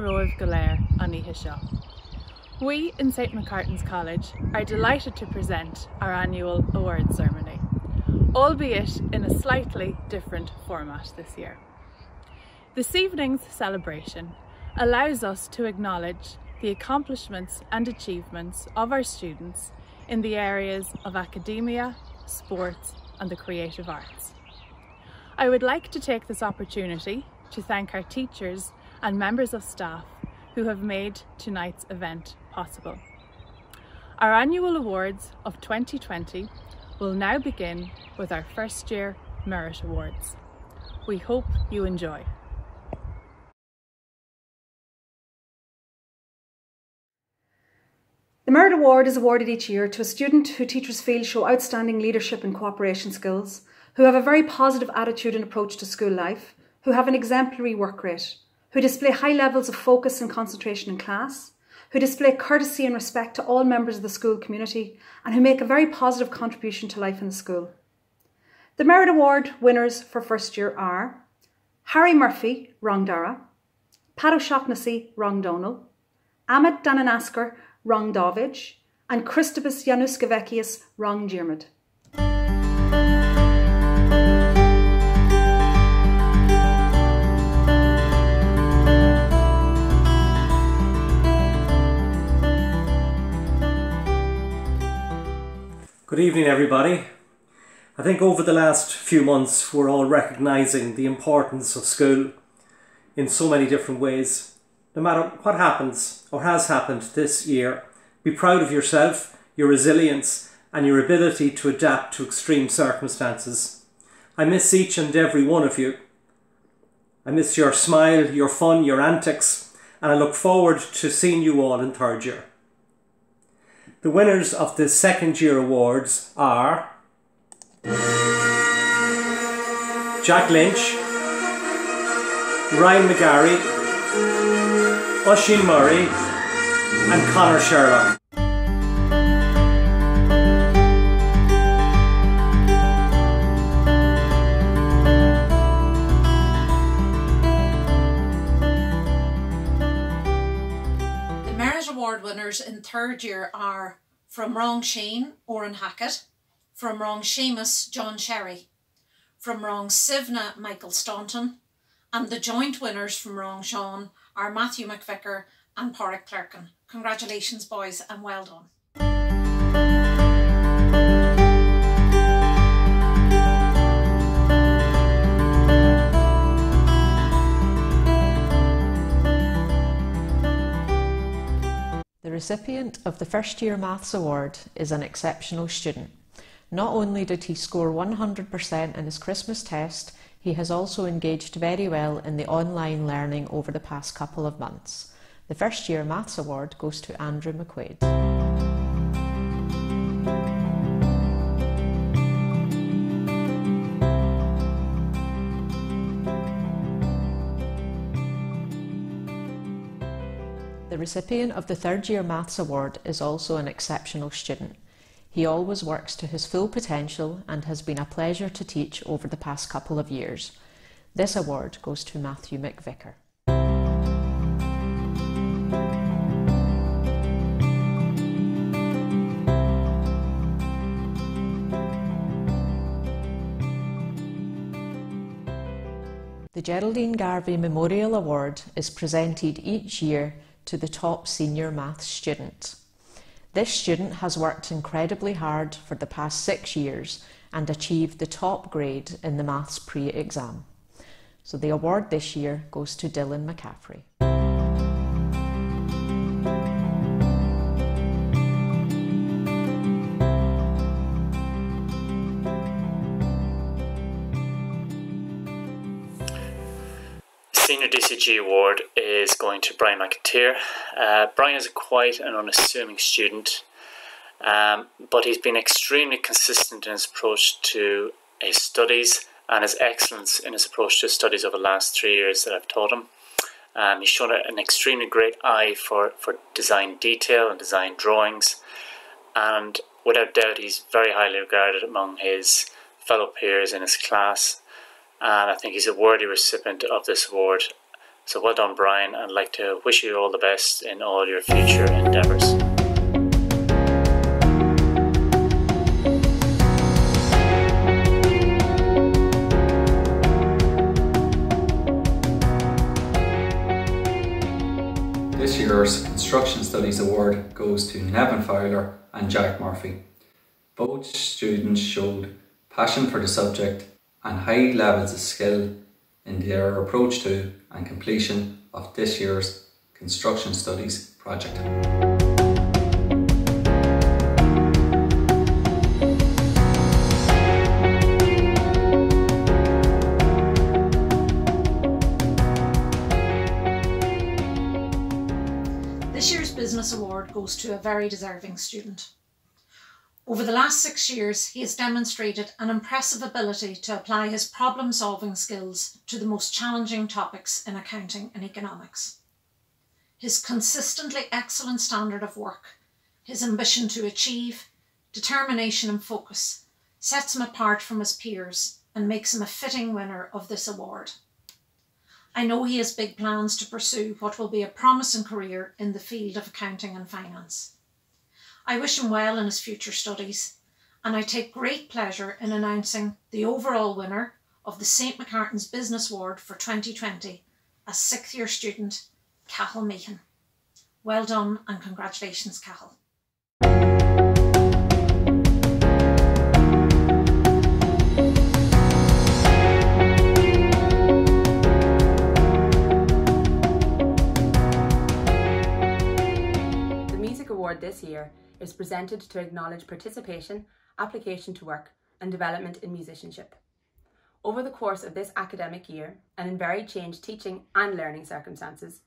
Roiv Galer on Ihisha. We in St Macartan's College are delighted to present our annual award ceremony, albeit in a slightly different format this year. This evening's celebration allows us to acknowledge the accomplishments and achievements of our students in the areas of academia, sports and the creative arts. I would like to take this opportunity to thank our teachers and members of staff who have made tonight's event possible. Our annual awards of 2020 will now begin with our first year Merit Awards. We hope you enjoy. The Merit Award is awarded each year to a student who teachers feel show outstanding leadership and cooperation skills, who have a very positive attitude and approach to school life, who have an exemplary work rate, who display high levels of focus and concentration in class, who display courtesy and respect to all members of the school community, and who make a very positive contribution to life in the school. The Merit Award winners for first year are Harry Murphy, Rongdara, Pat O'Shaughnessy, Rongdonal, Amit Dananasker, Rongdovich, and Christopus Januskavekius, Rongdirmid. Good evening, everybody. I think over the last few months, we're all recognising the importance of school in so many different ways. No matter what happens or has happened this year, be proud of yourself, your resilience, and your ability to adapt to extreme circumstances. I miss each and every one of you. I miss your smile, your fun, your antics, and I look forward to seeing you all in third year. The winners of the second year awards are Jack Lynch, Ryan McGarry, Oisin Murray, and Connor Sherlock. Winners in third year are from Wrong Sheen, Oren Hackett, from Wrong Seamus, John Sherry, from Wrong Sivna, Michael Staunton, and the joint winners from Wrong Sean are Matthew McVicker and Porrick Clerkin. Congratulations, boys, and well done. The recipient of the First Year Maths Award is an exceptional student. Not only did he score 100% in his Christmas test, he has also engaged very well in the online learning over the past couple of months. The First Year Maths Award goes to Andrew McQuaid. Recipient of the Third Year Maths Award is also an exceptional student. He always works to his full potential and has been a pleasure to teach over the past couple of years. This award goes to Matthew McVicker. The Geraldine Garvey Memorial Award is presented each year to the top senior maths student. This student has worked incredibly hard for the past six years and achieved the top grade in the maths pre exam. So the award this year goes to Dylan McCaffrey. Senior DCG Award is going to Brian McIntyre. Uh, Brian is quite an unassuming student, um, but he's been extremely consistent in his approach to his studies and his excellence in his approach to studies over the last three years that I've taught him. Um, he's shown an extremely great eye for, for design detail and design drawings, and without doubt, he's very highly regarded among his fellow peers in his class and I think he's a worthy recipient of this award So well done, Brian. I'd like to wish you all the best in all your future endeavours. This year's Construction Studies Award goes to Nevin Fowler and Jack Murphy. Both students showed passion for the subject and high levels of skill in their approach to and completion of this year's Construction Studies project. This year's Business Award goes to a very deserving student. Over the last six years, he has demonstrated an impressive ability to apply his problem solving skills to the most challenging topics in accounting and economics. His consistently excellent standard of work, his ambition to achieve, determination and focus sets him apart from his peers and makes him a fitting winner of this award. I know he has big plans to pursue what will be a promising career in the field of accounting and finance. I wish him well in his future studies, and I take great pleasure in announcing the overall winner of the St Macartan's Business Award for 2020 a sixth year student, Cahill Meehan. Well done and congratulations, Cahill. The Music Award this year is presented to acknowledge participation, application to work, and development in musicianship. Over the course of this academic year, and in very changed teaching and learning circumstances,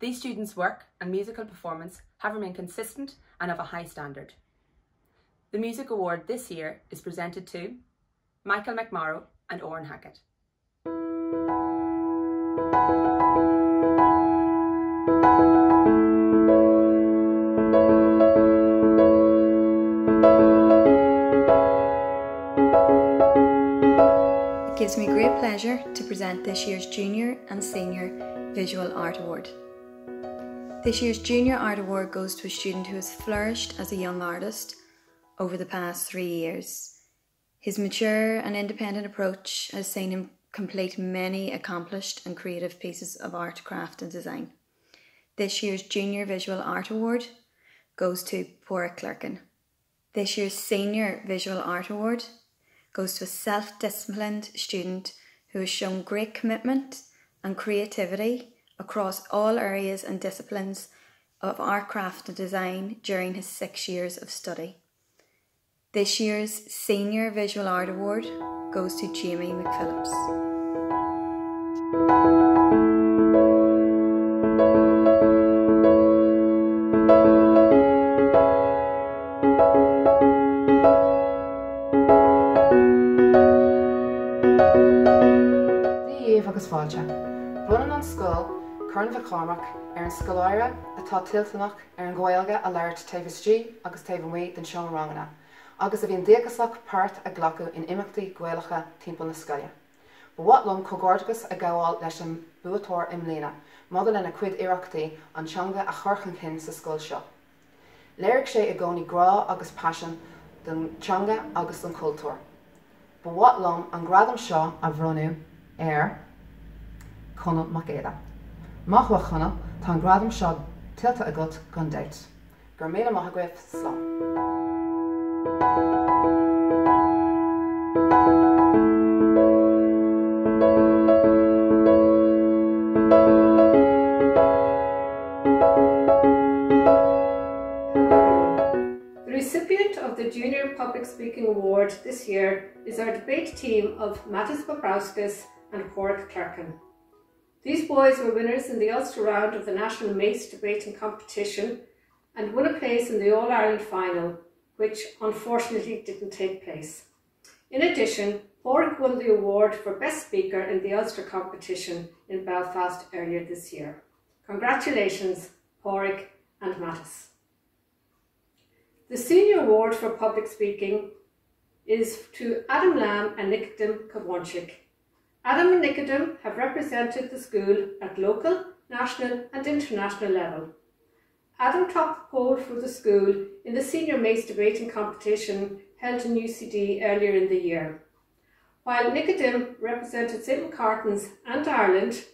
these students' work and musical performance have remained consistent and of a high standard. The Music Award this year is presented to Michael McMorrow and Oren Hackett. It gives me great pleasure to present this year's Junior and Senior Visual Art Award. This year's Junior Art Award goes to a student who has flourished as a young artist over the past three years. His mature and independent approach has seen him complete many accomplished and creative pieces of art, craft, and design. This year's Junior Visual Art Award goes to Porrick Clerkin. This year's Senior Visual Art Award goes to a self disciplined student who has shown great commitment and creativity across all areas and disciplines of art, craft, and design during his six years of study. This year's Senior Visual Art Award goes to Jamie McPhillips. Fáilte. Bunan an scóil chun bh cámach ar an scoláire atá tiltanach ar an ghilge a leirt taobhtí agus taobhmí den seán rangana, agus a bhíon déagaslach páirt a ghlacu in imachtaí ghilcha timppla na scoile. Bhhatlum cogordagus a gáháil leis an buatóir im léna, mad lena cuid iireachtaí antseanga a churchan cin sa scóil seo. Léirigh sé i gcónaí grá agus passion dentseanga agus don cultúr. Ba bhhatlum an gradam seo a bhronú ar Machha chuna tá gradam tilta slá. The recipient of the Junior Public Speaking Award this year is our debate team of Mattis Bobrowskis and Porrick Clerkin. These boys were winners in the Ulster round of the National Mace Debating Competition and won a place in the All Ireland final, which unfortunately didn't take place. In addition, Porrick won the award for Best Speaker in the Ulster competition in Belfast earlier this year. Congratulations, Porrick and Mattis. The Senior Award for Public Speaking is to Adam Lamb and Nikodem Kavonchik. Adam and Nikodem have represented the school at local, national and international level. Adam topped the poll for the school in the senior Mace debating competition held in UCD earlier in the year. While Nikodem represented St Macartan's and Ireland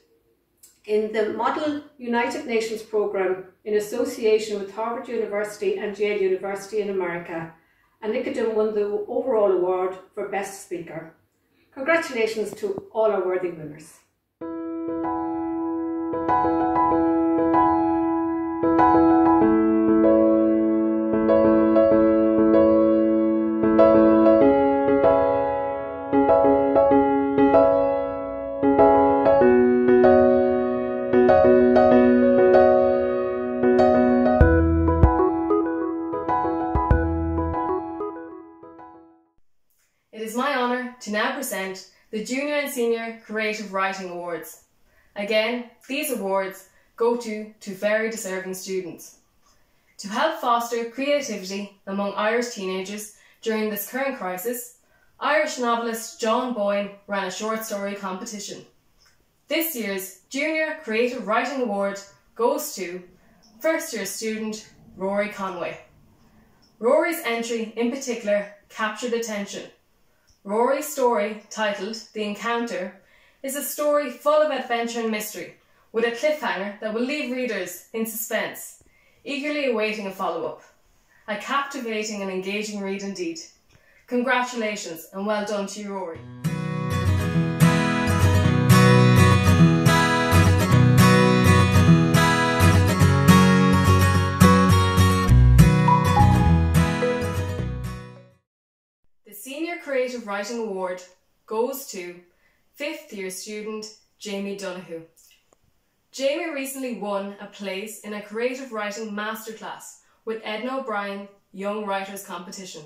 in the Model United Nations programme in association with Harvard University and Yale University in America, and Nikodem won the overall award for Best Speaker. Congratulations to all our worthy winners. Creative Writing Awards. Again, these awards go to two very deserving students. To help foster creativity among Irish teenagers during this current crisis, Irish novelist John Boyne ran a short story competition. This year's Junior Creative Writing Award goes to first year student Rory Conway. Rory's entry in particular captured attention. Rory's story, titled The Encounter, is a story full of adventure and mystery, with a cliffhanger that will leave readers in suspense, eagerly awaiting a follow up. A captivating and engaging read indeed. Congratulations and well done to you, Rory. The Senior Creative Writing Award goes to fifth year student Jamie Donahue. Jamie recently won a place in a creative writing masterclass with Edna O'Brien Young Writers Competition.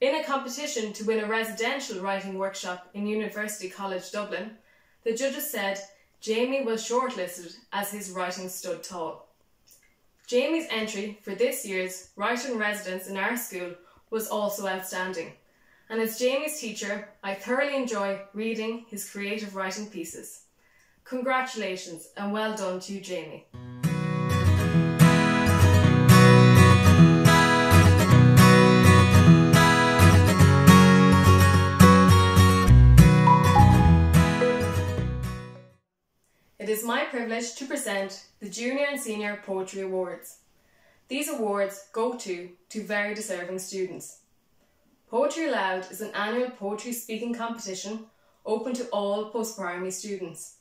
In a competition to win a residential writing workshop in University College Dublin, the judges said Jamie was shortlisted as his writing stood tall. Jamie's entry for this year's Writer in Residence in our school was also outstanding, and as Jamie's teacher, I thoroughly enjoy reading his creative writing pieces. Congratulations and well done to you, Jamie. It is my privilege to present the Junior and Senior Poetry Awards. These awards go to two very deserving students. Poetry Aloud is an annual poetry speaking competition open to all post-primary students.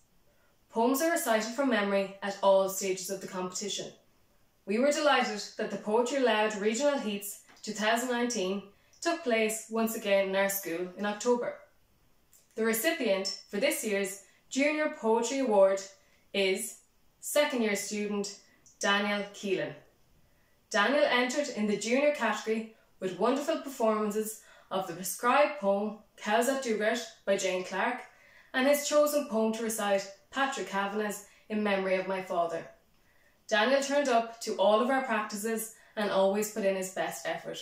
Poems are recited from memory at all stages of the competition. We were delighted that the Poetry Aloud Regional Heats 2019 took place once again in our school in October. The recipient for this year's Junior Poetry Award is second year student Daniel Keelan. Daniel entered in the junior category with wonderful performances of the prescribed poem Cows at Dugort by Jane Clarke and his chosen poem to recite Patrick Kavanagh's In Memory of My Father. Daniel turned up to all of our practices and always put in his best effort.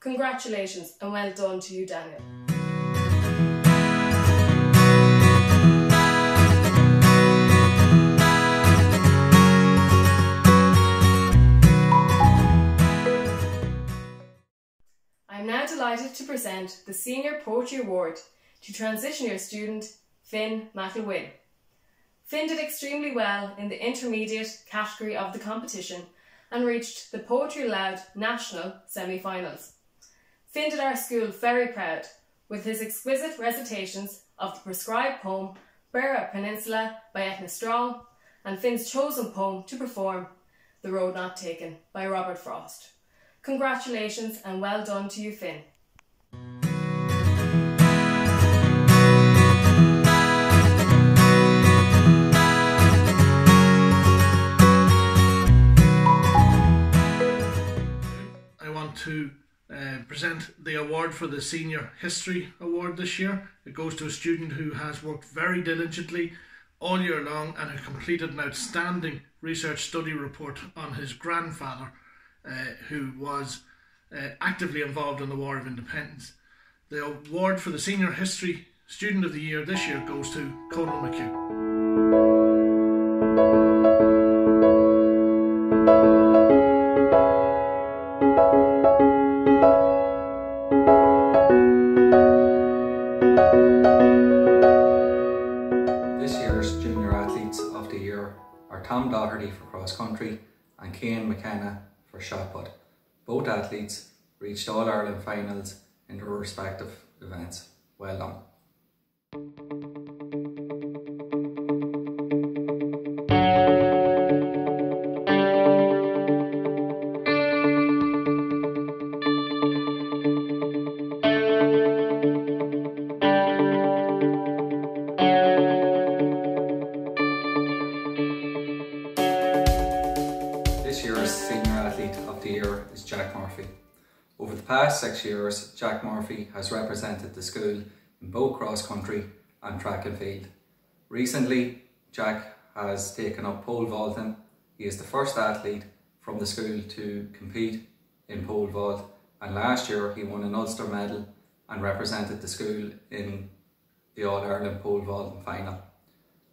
Congratulations and well done to you, Daniel. I'm now delighted to present the Senior Poetry Award to transition year student Finn McElwin. Finn did extremely well in the intermediate category of the competition and reached the Poetry Aloud National semi-finals. Finn did our school very proud with his exquisite recitations of the prescribed poem Burra Peninsula by Eithne Strong and Finn's chosen poem to perform The Road Not Taken by Robert Frost. Congratulations and well done to you, Finn. I want to uh, present the award for the Senior History Award this year. It goes to a student who has worked very diligently all year long and has completed an outstanding research study report on his grandfather, who was uh, actively involved in the War of Independence. The award for the Senior History Student of the Year this year goes to Conal McHugh. This year's Junior Athletes of the Year are Tom Doherty for cross country and Cian McKenna shot put. Both athletes reached All Ireland finals in their respective events. Well done. Past six years, Jack Murphy has represented the school in both cross country and track and field. Recently, Jack has taken up pole vaulting. He is the first athlete from the school to compete in pole vault, and last year he won an Ulster medal and represented the school in the All Ireland pole vaulting final.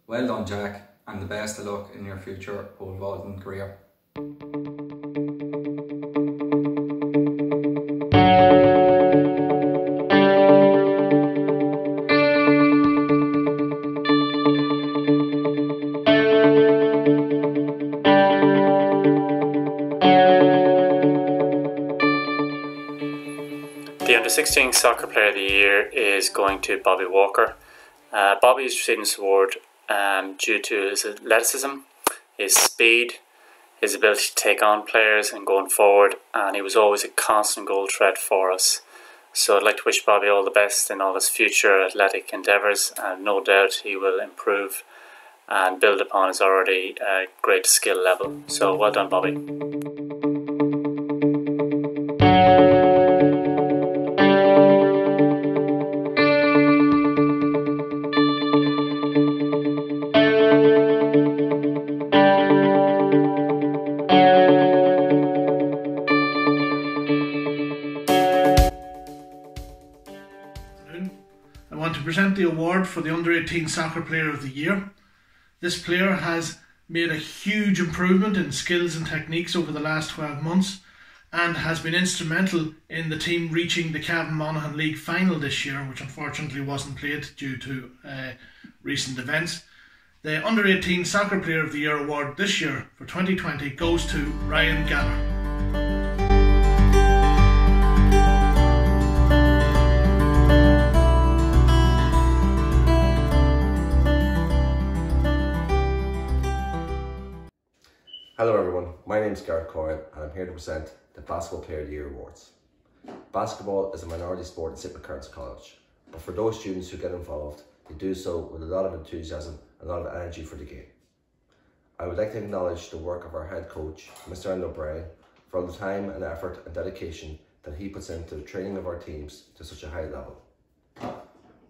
Well done, Jack, and the best of luck in your future pole vaulting career. 16 soccer player of the year is going to Bobby Walker. Uh, Bobby is receiving this award um, due to his athleticism, his speed, his ability to take on players and going forward, and he was always a constant goal threat for us. So I'd like to wish Bobby all the best in all his future athletic endeavours, and no doubt he will improve and build upon his already uh, great skill level. So well done, Bobby. For the Under 18 Soccer Player of the Year. This player has made a huge improvement in skills and techniques over the last 12 months and has been instrumental in the team reaching the Cavan Monaghan League final this year, which unfortunately wasn't played due to uh, recent events. The Under 18 Soccer Player of the Year award this year for 2020 goes to Ryan Gallagher. Hello everyone, my name is Gareth Coyle and I'm here to present the Basketball Player of the Year Awards. Basketball is a minority sport in St McCart's College, but for those students who get involved, they do so with a lot of enthusiasm and a lot of energy for the game. I would like to acknowledge the work of our head coach, Mr. Enda O'Brien, for all the time and effort and dedication that he puts into the training of our teams to such a high level.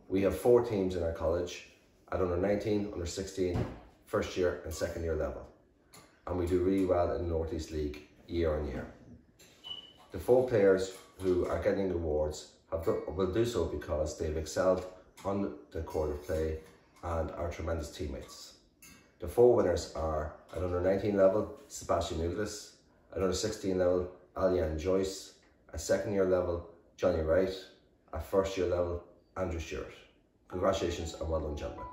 We have four teams in our college at under 19, under 16, first year and second year level and we do really well in the Northeast League year on year. The four players who are getting awards have, will do so because they've excelled on the court of play and are tremendous teammates. The four winners are at under 19 level, Sebastian Nuglis, at under 16 level, Alian Joyce, at second year level, Johnny Wright, at first year level, Andrew Stewart. Congratulations and well done gentlemen.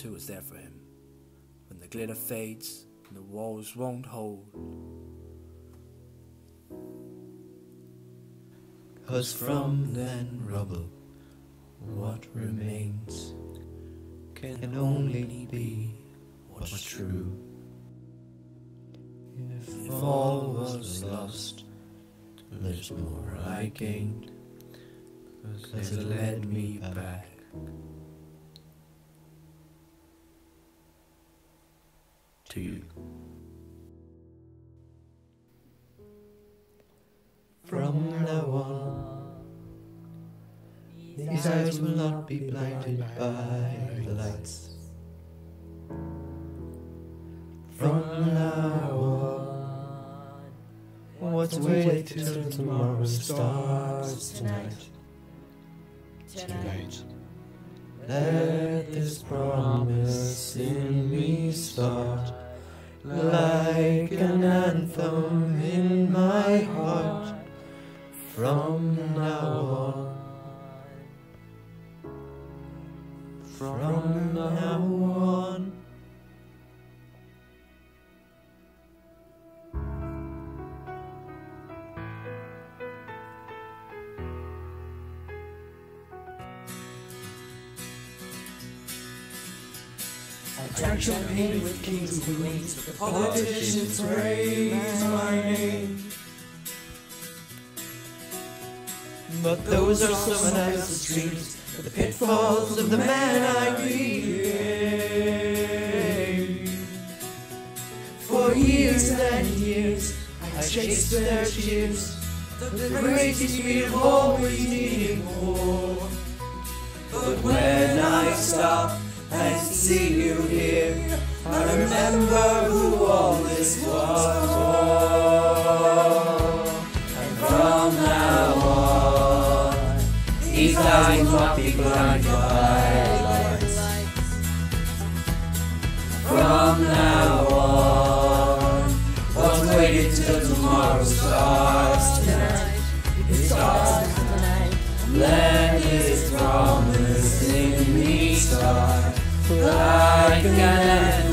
Who was there for him when the glitter fades and the walls won't hold. Cause from then rubble, what remains can only be what's true. If all was lost, there's more I gained, cause it led me back. To you. From now on, these eyes will not be blinded by the lights. From now on, what's waiting till tomorrow starts tonight. Tonight. Let this promise in me start like an anthem in my heart. From now on, from now on. Champagne with kings and queens, politicians praise my name. But those are someone else's dreams, the pitfalls of the man I became. For years and years, I chased their cheers, the greatest we've always needed more. But when I stop and see you here, I remember who all this was for. And from now on, these eyes will be blinded by lights. From now on, what's waited till tomorrow starts tonight. It starts tonight. Let start. Like an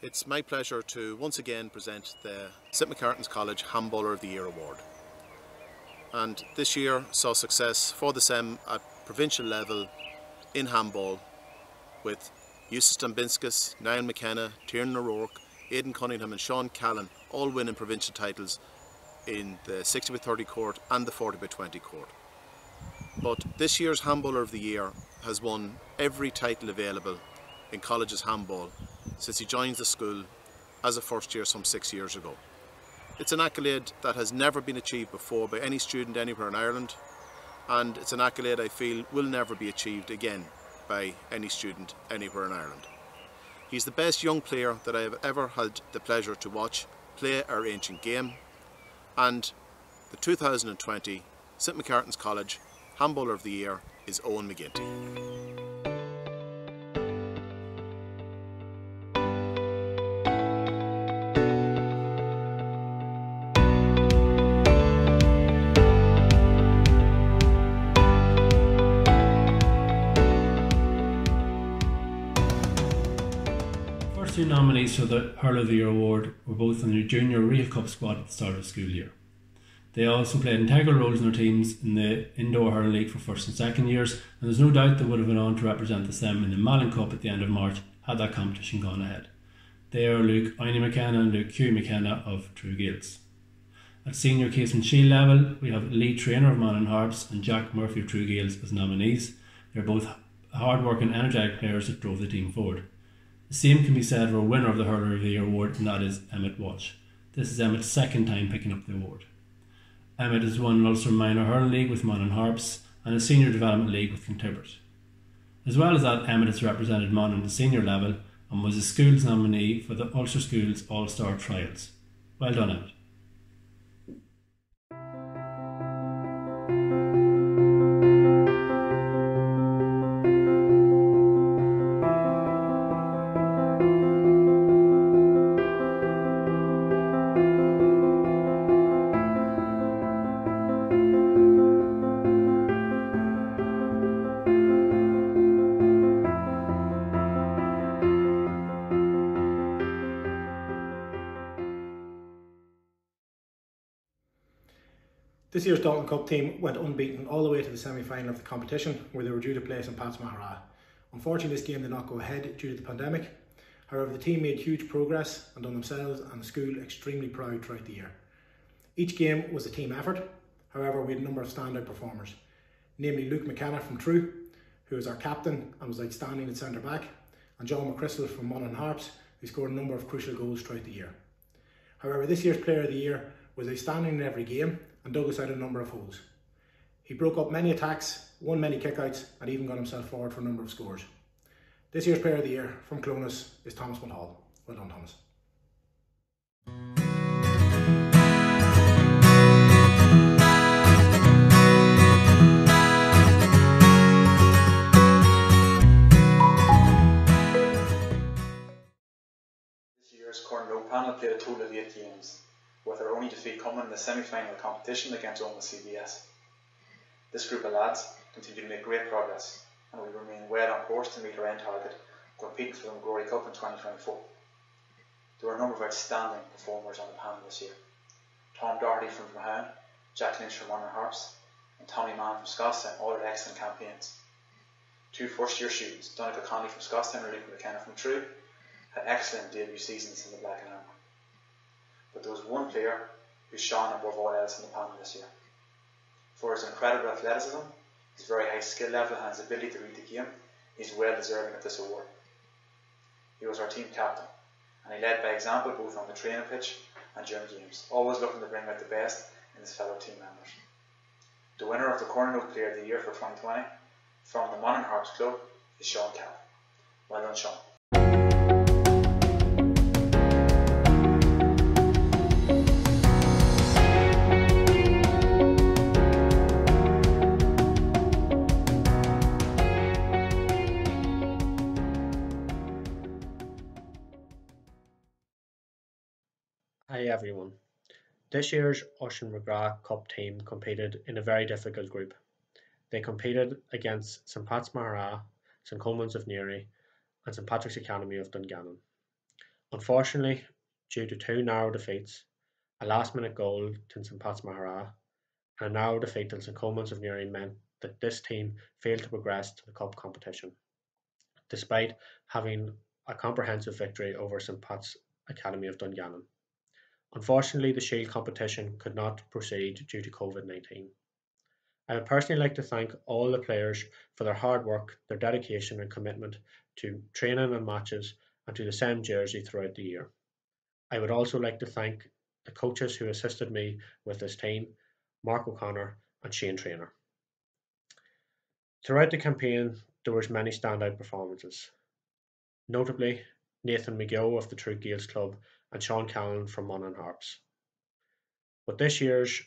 It's my pleasure to once again present the St Macartan's College Handballer of the Year Award. And this year saw success for the SEM at provincial level in handball with Eustace Dambinskas, Niall McKenna, Tiernan O'Rourke, Aidan Cunningham and Sean Callan all winning provincial titles in the 60 by 30 court and the 40 by 20 court. But this year's Handballer of the Year has won every title available in college's handball since he joined the school as a first year some six years ago. It's an accolade that has never been achieved before by any student anywhere in Ireland and it's an accolade I feel will never be achieved again by any student anywhere in Ireland. He's the best young player that I have ever had the pleasure to watch play our ancient game and the 2020 St Macartan's College Handballer of the Year is Owen McGinty. Nominees for the Hurler of the Year award were both in the junior Rehill Cup squad at the start of the school year. They also played integral roles in their teams in the Indoor Hurling League for first and second years, and there's no doubt they would have gone on to represent the SEM in the Malin Cup at the end of March had that competition gone ahead. They are Luke Einie McKenna and Luke Hugh McKenna of Truagh Gaels. At senior Casement Shield level, we have Lee trainer of Monaghan Harps and Jack Murphy of Truagh Gaels as nominees. They're both hard-working, energetic players that drove the team forward. The same can be said for a winner of the Hurler of the Year award, and that is Emmett Walsh. This is Emmett's second time picking up the award. Emmett has won an Ulster Minor Hurling League with Monaghan Harps and a Senior Development League with Kintibbert. As well as that, Emmett has represented Monaghan at the senior level and was a schools nominee for the Ulster Schools All Star Trials. Well done, Emmett. Year's Dalton Cup team went unbeaten all the way to the semi-final of the competition where they were due to play St Pat's Maghera. Unfortunately this game did not go ahead due to the pandemic. However the team made huge progress and done themselves and the school extremely proud throughout the year. Each game was a team effort, however we had a number of standout performers, namely Luke McKenna from Truagh, who was our captain and was outstanding at centre back, and John McChrystal from Monaghan Harps, who scored a number of crucial goals throughout the year. However, this year's Player of the Year was outstanding in every game and dug us out a number of holes. He broke up many attacks, won many kickouts, and even got himself forward for a number of scores. This year's Player of the Year from Clones is Thomas Mulhall. Well done, Thomas. This year's Cornlow panel played a total of eight games, with their only defeat coming in the semi-final competition against Omagh CBS. This group of lads continue to make great progress, and we remain well on course to meet our end target, competing for the MacRory Cup in 2024. There were a number of outstanding performers on the panel this year. Tom Doherty from Mahon, Jack Lynch from Monaghan Harps, and Tommy Mann from Scotstown all had excellent campaigns. Two first year students, Donegal Conley from Scotstown and Luke McKenna from Truagh, had excellent debut seasons in the Black and Amber. But there was one player who shone above all else in the panel this year. For his incredible athleticism, his very high skill level and his ability to read the game, he's well deserving of this award. He was our team captain, and he led by example both on the training pitch and during games, always looking to bring out the best in his fellow team members. The winner of the Corn na nÓg Player of the Year for 2020 from the Monaghan Harps Club is Sean Callan. Well done, Sean. Hi everyone. This year's Oisin McGrath Cup team competed in a very difficult group. They competed against St Pat's Maghera, St Colman's of Newry and St Patrick's Academy of Dungannon. Unfortunately, due to two narrow defeats, a last minute goal to St Pat's Maghera, and a narrow defeat to St Colman's of Newry meant that this team failed to progress to the cup competition, despite having a comprehensive victory over St Pat's Academy of Dungannon. Unfortunately, the Shield competition could not proceed due to COVID 19. I would personally like to thank all the players for their hard work, their dedication, and commitment to training and matches and to the same jersey throughout the year. I would also like to thank the coaches who assisted me with this team, Mark O'Connor and Shane Trainer. Throughout the campaign, there was many standout performances, notably Nathan McGill of the Truagh Gaels Club and Sean Callan from Monaghan Harps. But this year's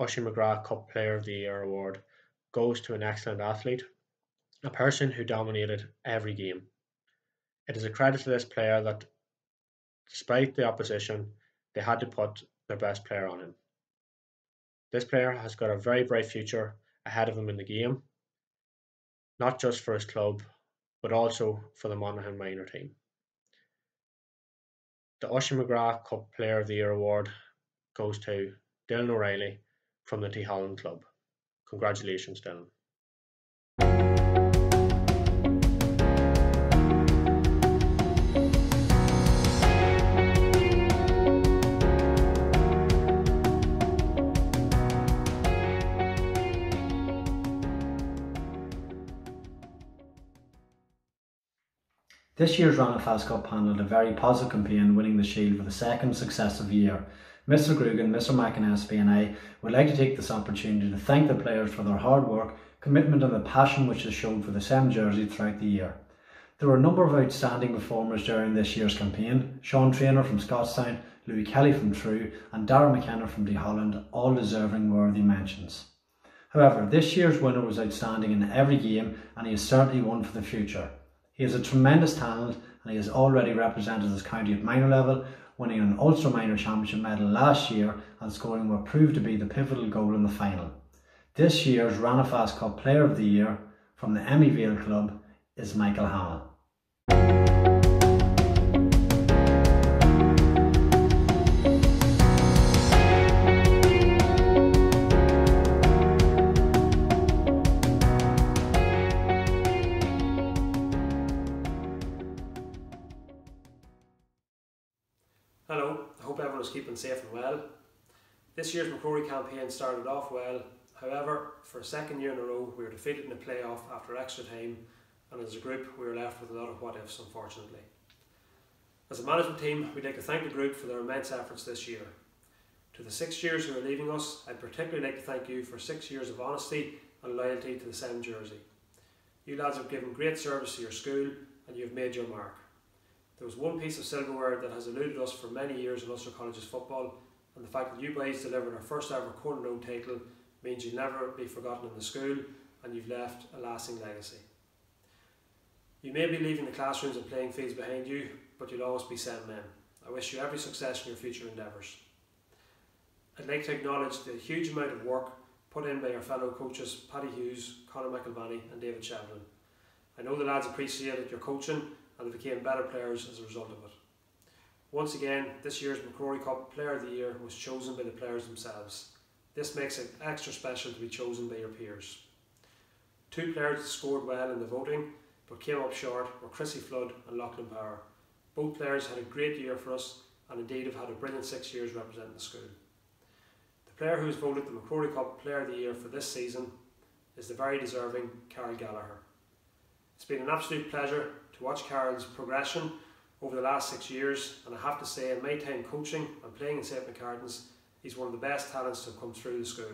Oisin McGrath Cup Player of the Year award goes to an excellent athlete, a person who dominated every game. It is a credit to this player that, despite the opposition, they had to put their best player on him. This player has got a very bright future ahead of him in the game, not just for his club, but also for the Monaghan minor team. The Oisin McGrath Cup Player of the Year award goes to Dylan O'Reilly from the Tyholland Club. Congratulations, Dylan. This year's Rana Cup handled a very positive campaign, winning the Shield for the second successive year. Mr. Grugan, Mr. McInnesby and I would like to take this opportunity to thank the players for their hard work, commitment and the passion which is shown for the same jersey throughout the year. There were a number of outstanding performers during this year's campaign. Sean Trainer from Scotstown, Louis Kelly from Truagh and Darragh McKenna from Tyholland, all deserving worthy mentions. However, this year's winner was outstanding in every game and he is certainly one for the future. He has a tremendous talent and he has already represented his county at minor level, winning an Ulster Minor Championship medal last year and scoring what proved to be the pivotal goal in the final. This year's Rannafast Cup Player of the Year from the Emyvale Club is Michael Hamill. Keeping safe and well. This year's MacRory campaign started off well, however, for a second year in a row we were defeated in the playoff after extra time and as a group we were left with a lot of what ifs unfortunately. As a management team, we'd like to thank the group for their immense efforts this year. To the six years who are leaving us, I'd particularly like to thank you for six years of honesty and loyalty to the same jersey. You lads have given great service to your school and you have made your mark. There was one piece of silverware that has eluded us for many years in Ulster College's football, and the fact that you boys delivered our first ever Corn na nÓg title means you'll never be forgotten in the school and you've left a lasting legacy. You may be leaving the classrooms and playing fields behind you, but you'll always be same men. I wish you every success in your future endeavours. I'd like to acknowledge the huge amount of work put in by our fellow coaches Paddy Hughes, Conor McElvany and David Shevlin. I know the lads appreciated your coaching and they became better players as a result of it. Once again, this year's MacRory Cup Player of the Year was chosen by the players themselves. This makes it extra special to be chosen by your peers. Two players that scored well in the voting but came up short were Chrissy Flood and Lachlan Power. Both players had a great year for us and indeed have had a brilliant six years representing the school. The player who was voted the MacRory Cup Player of the Year for this season is the very deserving Carol Gallagher. It's been an absolute pleasure to watch Carol's progression over the last six years, and I have to say, in my time coaching and playing in St Macartan's, he's one of the best talents to have come through the school.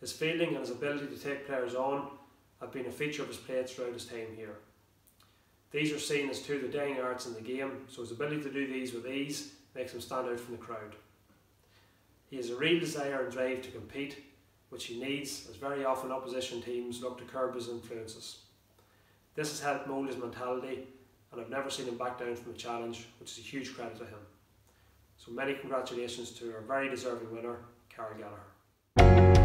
His fielding and his ability to take players on have been a feature of his play throughout his time here. These are seen as two of the dying arts in the game, so his ability to do these with ease makes him stand out from the crowd. He has a real desire and drive to compete, which he needs, as very often opposition teams look to curb his influences. This has helped mould his mentality, and I've never seen him back down from a challenge, which is a huge credit to him. So many congratulations to our very deserving winner, Carol Gallagher.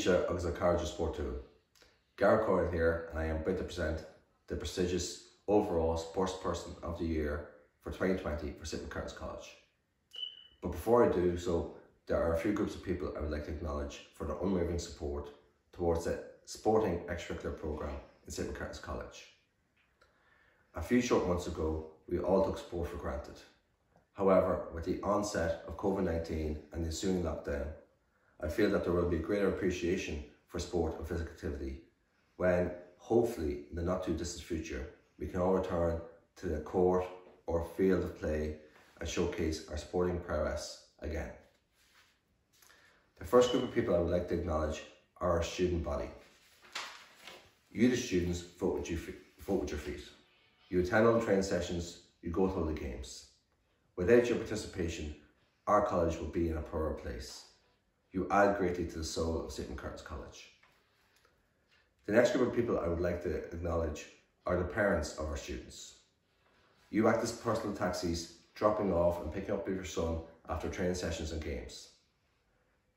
Isha agus a Carja Sport too. Gareth Coyle here and I am proud to present the prestigious overall Sports Person of the Year for 2020 for St Macartan's College. But before I do so, there are a few groups of people I would like to acknowledge for their unwavering support towards the sporting extracurricular programme in St Macartan's College. A few short months ago, we all took sport for granted. However, with the onset of COVID-19 and the ensuing lockdown, I feel that there will be greater appreciation for sport and physical activity when, hopefully, in the not too distant future, we can all return to the court or field of play and showcase our sporting prowess again. The first group of people I would like to acknowledge are our student body. You, the students, vote with, you, vote with your feet. You attend all the training sessions, you go to all the games. Without your participation, our college would be in a poorer place. You add greatly to the soul of St. Macartan's College. The next group of people I would like to acknowledge are the parents of our students. You act as personal taxis, dropping off and picking up your son after training sessions and games.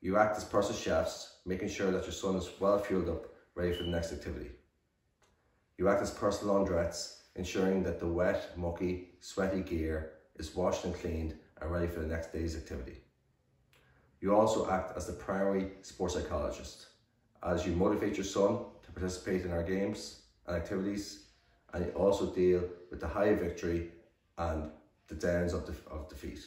You act as personal chefs, making sure that your son is well fueled up, ready for the next activity. You act as personal laundrettes, ensuring that the wet, mucky, sweaty gear is washed and cleaned and ready for the next day's activity. You also act as the primary sports psychologist, as you motivate your son to participate in our games and activities, and you also deal with the high victory and the downs of, of defeat.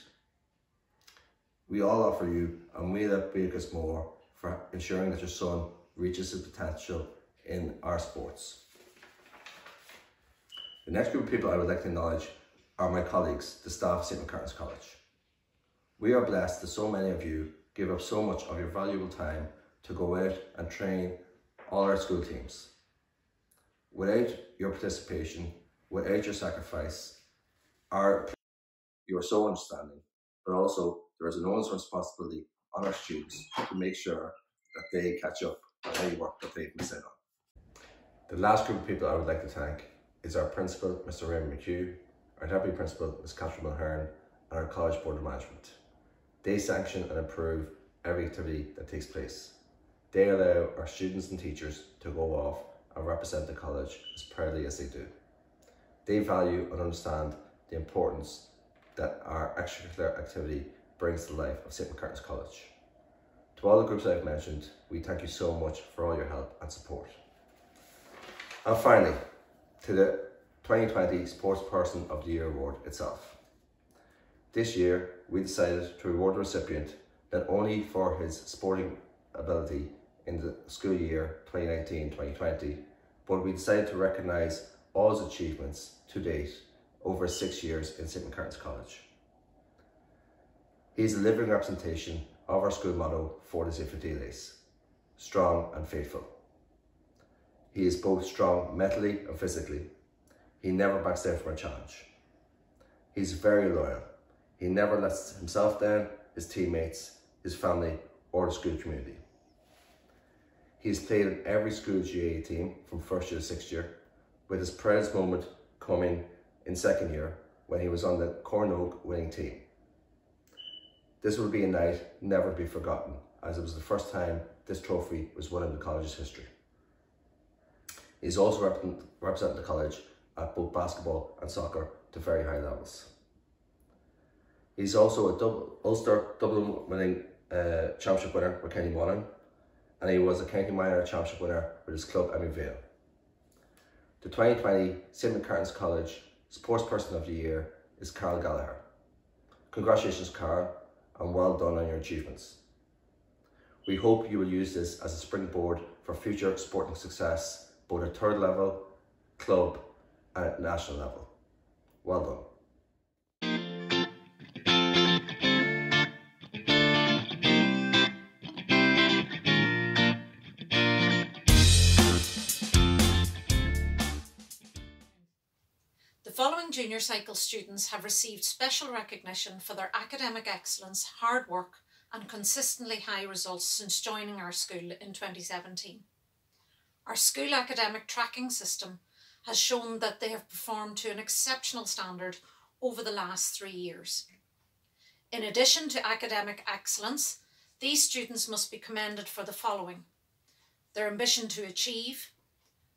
We all offer you and we that us more for ensuring that your son reaches his potential in our sports. The next group of people I would like to acknowledge are my colleagues, the staff of St Macartan's College. We are blessed that so many of you give up so much of your valuable time to go out and train all our school teams. Without your participation, without your sacrifice, our you are so understanding, but also there is an enormous responsibility on our students to make sure that they catch up on any work that they've missed out on. The last group of people I would like to thank is our principal, Mr. Raymond McHugh, our deputy principal, Ms. Catherine Mulhern, and our college board of management. They sanction and approve every activity that takes place. They allow our students and teachers to go off and represent the college as proudly as they do. They value and understand the importance that our extracurricular activity brings to the life of St Macartan's College. To all the groups I've mentioned, we thank you so much for all your help and support. And finally, to the 2020 Sports Person of the Year Award itself. This year, we decided to reward the recipient not only for his sporting ability in the school year 2019-2020, but we decided to recognise all his achievements to date over six years in St Macartan's College. He is a living representation of our school motto, Fortis et Fidelis, strong and faithful. He is both strong mentally and physically. He never backs down from a challenge. He's very loyal. He never lets himself down, his teammates, his family, or the school community. He's played in every school GAA team from first year to sixth year, with his proudest moment coming in second year when he was on the Corn na nÓg winning team. This will be a night never to be forgotten, as it was the first time this trophy was won in the college's history. He's also represent, representing the college at both basketball and soccer to very high levels. He's also a double, Ulster Dublin winning uh, championship winner with Kenny Monaghan, and he was a county minor championship winner with his club Emyvale. The 2020 St Macartan's College Sports Person of the Year is Carl Gallagher. Congratulations Carl and well done on your achievements. We hope you will use this as a springboard for future sporting success both at third level, club and at national level. Well done. Junior cycle students have received special recognition for their academic excellence, hard work and consistently high results since joining our school in 2017. Our school academic tracking system has shown that they have performed to an exceptional standard over the last three years. In addition to academic excellence, These students must be commended for the following their ambition to achieve,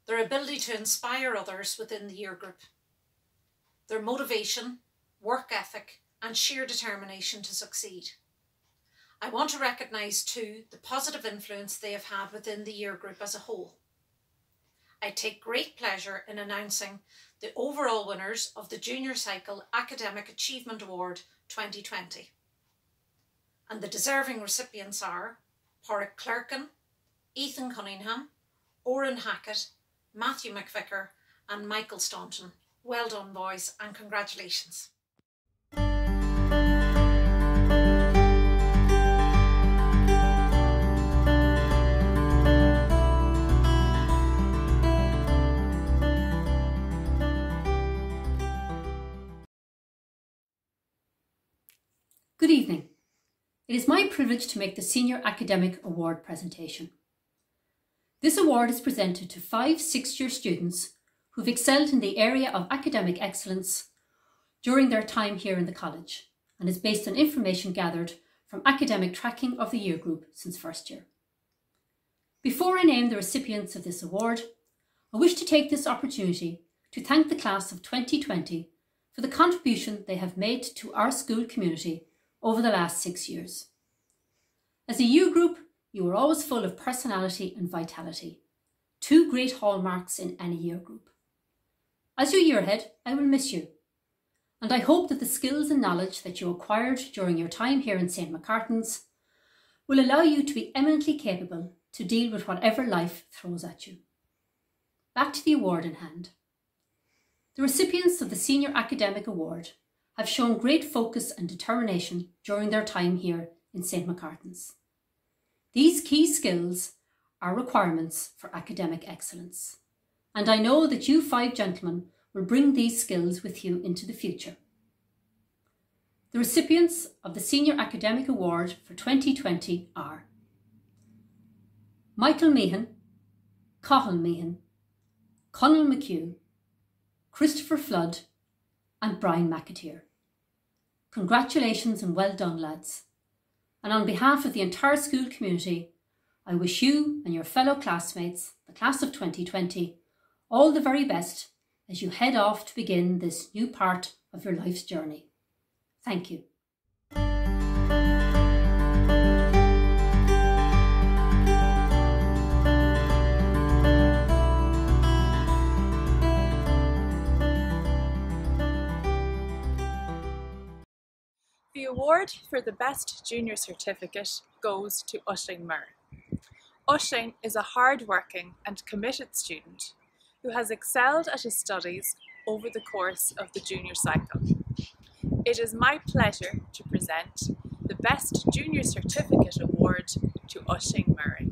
their ability to inspire others within the year group, their motivation, work ethic, and sheer determination to succeed. I want to recognise too the positive influence they have had within the year group as a whole. I take great pleasure in announcing the overall winners of the Junior Cycle Academic Achievement Award 2020. And the deserving recipients are Porrick Clerkin, Ethan Cunningham, Oren Hackett, Matthew McVicker, and Michael Staunton. Well done, boys, and congratulations. Good evening. It is my privilege to make the Senior Academic Award presentation. This award is presented to five sixth-year students who've excelled in the area of academic excellence during their time here in the college and is based on information gathered from academic tracking of the year group since first year. Before I name the recipients of this award, I wish to take this opportunity to thank the class of 2020 for the contribution they have made to our school community over the last six years. As a year group, you were always full of personality and vitality, two great hallmarks in any year group. As you year head, I will miss you, and I hope that the skills and knowledge that you acquired during your time here in St Macartan's will allow you to be eminently capable to deal with whatever life throws at you. Back to the award in hand. The recipients of the Senior Academic Award have shown great focus and determination during their time here in St Macartan's. These key skills are requirements for academic excellence, and I know that you five gentlemen will bring these skills with you into the future. The recipients of the Senior Academic Award for 2020 are Michael Meehan, Cahill Meehan, Conal McHugh, Christopher Flood, and Brian McAteer. Congratulations and well done, lads. And on behalf of the entire school community, I wish you and your fellow classmates, the class of 2020, all the very best as you head off to begin this new part of your life's journey. Thank you. The award for the Best Junior Certificate goes to Oisin Murr. Oisin is a hard-working and committed student who has excelled at his studies over the course of the junior cycle. It is my pleasure to present the Best Junior Certificate Award to Oisin Murray.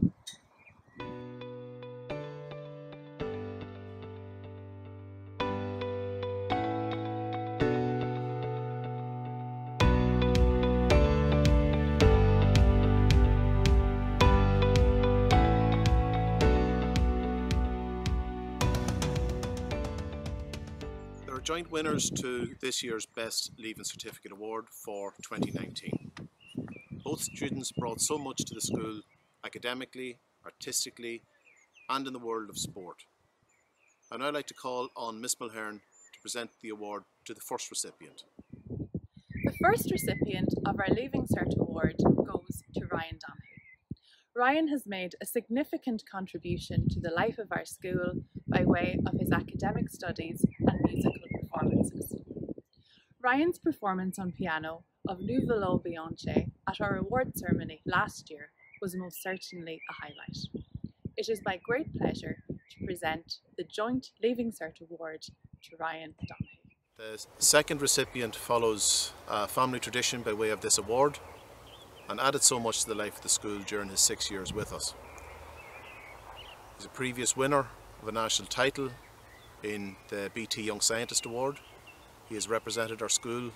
Joint winners to this year's Best Leaving Certificate Award for 2019. Both students brought so much to the school academically, artistically, and in the world of sport. I'd now like to call on Miss Mulhern to present the award to the first recipient. The first recipient of our Leaving Cert Award goes to Ryan Donahue. Ryan has made a significant contribution to the life of our school by way of his academic studies and musical performances. Ryan's performance on piano of Nouvelle Bianche at our award ceremony last year was most certainly a highlight. It is my great pleasure to present the joint Leaving Cert Award to Ryan Donahue. The second recipient follows a family tradition by way of this award and added so much to the life of the school during his six years with us. He's a previous winner of a national title in the BT Young Scientist Award. He has represented our school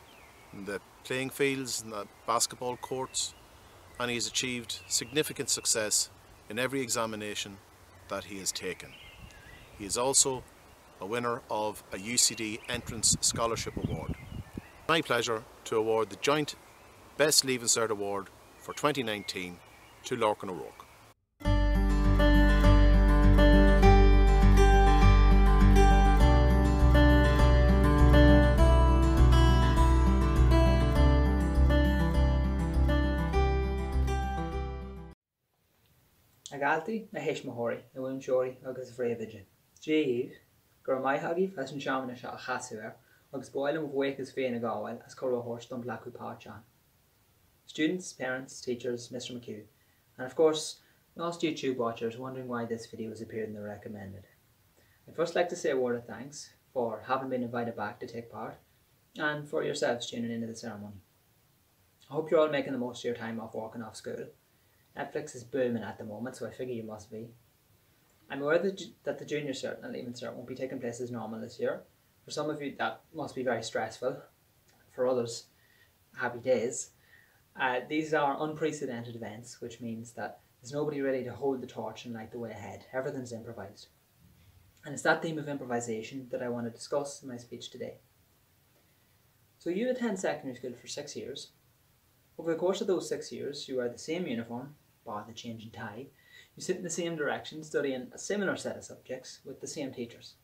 in the playing fields, in the basketball courts, and he has achieved significant success in every examination that he has taken. He is also a winner of a UCD Entrance Scholarship Award. My pleasure to award the joint Best Leaving Cert Award for 2019 to Lorcan O'Rourke. Agaltaí na héismothirí na bhain seoirí agus bhréideide. Díomh gur maithagaí feis an seamna se a chaúir agus báil an bhhuichas féin na gáil as chohairt don blacuúpáteán. Students, parents, teachers, Mr. McHugh, and of course, lost YouTube watchers wondering why this video has appeared in the recommended. I'd first like to say a word of thanks for having been invited back to take part and for yourselves tuning into the ceremony. I hope you're all making the most of your time off and off school. Netflix is booming at the moment, so I figure you must be. I'm aware that, that the junior cert and leaving cert won't be taking place as normal this year. For some of you, that must be very stressful. For others, happy days. Uh, these are unprecedented events, which means that there's nobody ready to hold the torch and light the way ahead. Everything's improvised. And it's that theme of improvisation that I want to discuss in my speech today. So you attend secondary school for six years. Over the course of those six years, you wear the same uniform, bar the change in tie. You sit in the same direction, studying a similar set of subjects with the same teachers.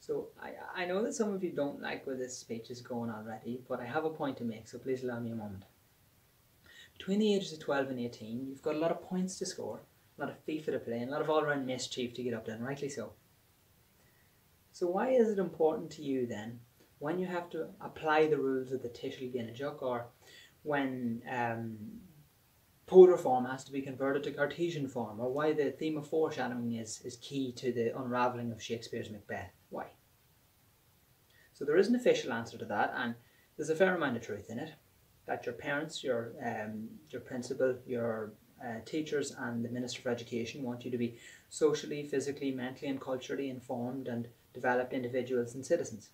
So I, I know that some of you don't like where this speech is going already, but I have a point to make, so please allow me a moment. Between the ages of 12 and 18, you've got a lot of points to score, a lot of FIFA to play, and a lot of all-round mischief to get up to, and rightly so. So why is it important to you then, when you have to apply the rules of the Tuiseal Ginideach, or when um, polar form has to be converted to Cartesian form, or why the theme of foreshadowing is, is key to the unravelling of Shakespeare's Macbeth? Why? So there is an official answer to that, and there's a fair amount of truth in it. That your parents, your um, your principal, your uh, teachers, and the Minister for Education want you to be socially, physically, mentally, and culturally informed and developed individuals and citizens.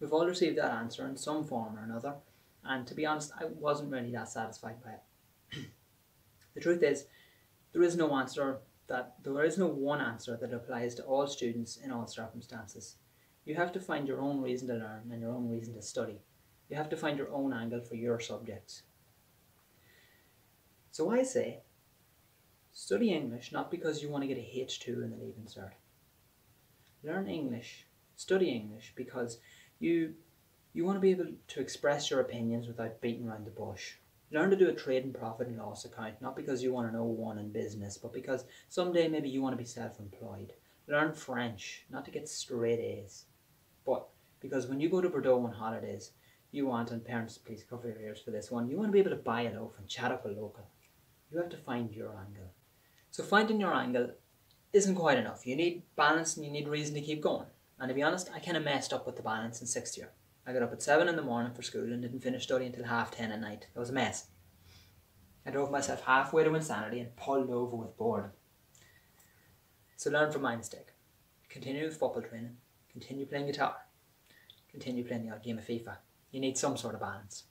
We've all received that answer in some form or another, and to be honest, I wasn't really that satisfied by it. The truth is, there is no answer that there is no one answer that applies to all students in all circumstances. You have to find your own reason to learn and your own reason to study. You have to find your own angle for your subjects. So I say, study English not because you want to get a H2 in the Leaving Cert. Learn English, study English because you you want to be able to express your opinions without beating around the bush. Learn to do a trade and profit and loss account, not because you want to know one in business, but because someday maybe you want to be self-employed. Learn French, not to get straight A's, but because when you go to Bordeaux on holidays, you want, and parents please cover your ears for this one, you want to be able to buy a loaf and chat up a local. You have to find your angle. So finding your angle isn't quite enough. You need balance and you need reason to keep going. And to be honest, I kind of messed up with the balance in sixth year. I got up at 7 in the morning for school and didn't finish studying until half 10 at night. It was a mess. I drove myself halfway to insanity and pulled over with boredom. So learn from my mistake. Continue with football training. Continue playing guitar. Continue playing the odd game of FIFA. You need some sort of balance.